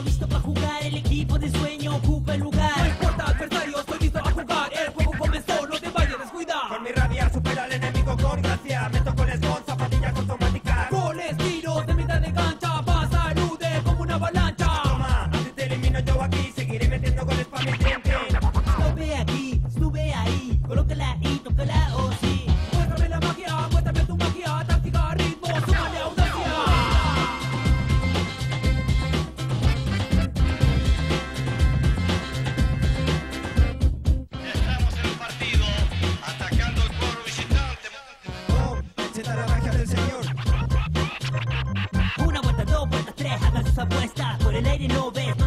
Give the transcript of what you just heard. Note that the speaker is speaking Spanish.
listo para jugar, el equipo de sueño ocupa el lugar. No importa adversario, estoy listo para jugar, el juego comenzó, no te vayas descuida. Con mi rabia supera al enemigo con gracia, me tocó el con zapatillas automáticas. Goles, tiros de mitad de cancha, pasa, alude como una avalancha. Toma, antes te elimino yo aquí, seguiré metiendo goles para mi gente. apuestas por el aire no ves.